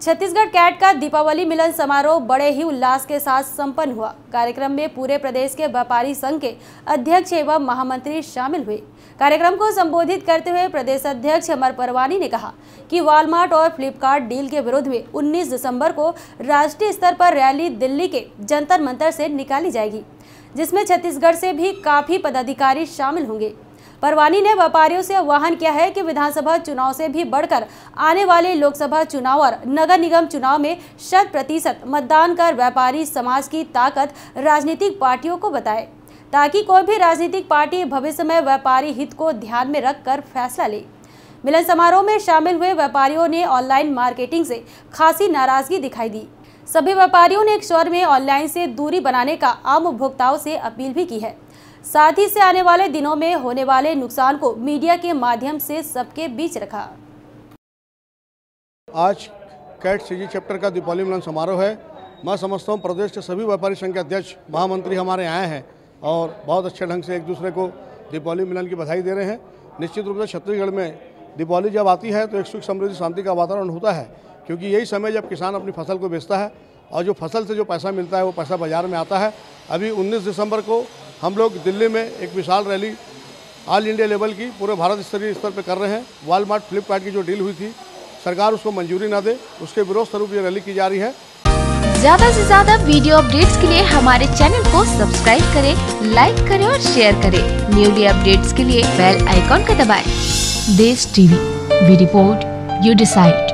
Chhattisgarh cat का दीपावली मिलन समारोह बड़े ही उल्लास के साथ संपन्न हुआ। कार्यक्रम में पूरे प्रदेश के व्यापारी संघ के अध्यक्ष एवं महामंत्री शामिल हुए। कार्यक्रम को संबोधित करते हुए प्रदेश अध्यक्ष अमर परवानी ने कहा कि वॉलमार्ट और फ्लिपकार्ट डील के विरोध में 19 दिसंबर को राष्ट्रीय स्तर पर रैली दिल्ली के जंतर मंतर से निकाली जाएगी, जिसमें छत्तीसगढ़ से भी काफ़ी पदाधिकारी शामिल होंगे। परवानी ने व्यापारियों से आह्वान किया है कि विधानसभा चुनाव से भी बढ़कर आने वाले लोकसभा चुनाव और नगर निगम चुनाव में शत प्रतिशत मतदान कर व्यापारी समाज की ताकत राजनीतिक पार्टियों को बताए, ताकि कोई भी राजनीतिक पार्टी भविष्य में व्यापारी हित को ध्यान में रखकर फैसला ले। मिलन समारोह में शामिल हुए व्यापारियों ने ऑनलाइन मार्केटिंग से खासी नाराज़गी दिखाई दी। सभी व्यापारियों ने एक स्वर में ऑनलाइन से दूरी बनाने का आम उपभोक्ताओं से अपील भी की है। साथ ही से आने वाले दिनों में होने वाले नुकसान को मीडिया के माध्यम से सबके बीच रखा। आज कैट सीजी चैप्टर का दीपावली मिलन समारोह है। मैं समझता हूँ प्रदेश के सभी व्यापारी संघ के अध्यक्ष, महामंत्री हमारे आए हैं और बहुत अच्छे ढंग से एक दूसरे को दीपावली मिलन की बधाई दे रहे हैं। निश्चित रूप से छत्तीसगढ़ में दीपावली जब आती है तो एक सुख समृद्धि, शांति का वातावरण होता है, क्योंकि यही समय जब किसान अपनी फ़सल को बेचता है और जो फ़सल से जो पैसा मिलता है वो पैसा बाज़ार में आता है। अभी 19 दिसंबर को हम लोग दिल्ली में एक विशाल रैली ऑल इंडिया लेवल की पूरे भारत स्तरीय स्तर पर कर रहे हैं। वॉलमार्ट फ्लिपकार्ट की जो डील हुई थी सरकार उसको मंजूरी ना दे उसके विरोध स्वरूप ये रैली की जा रही है। ज़्यादा से ज़्यादा वीडियो अपडेट्स के लिए हमारे चैनल को सब्सक्राइब करें लाइक करें और शेयर करें। न्यूली अपडेट्स के लिए बेल आइकॉन का दबाएँ। Desh TV we report you decide.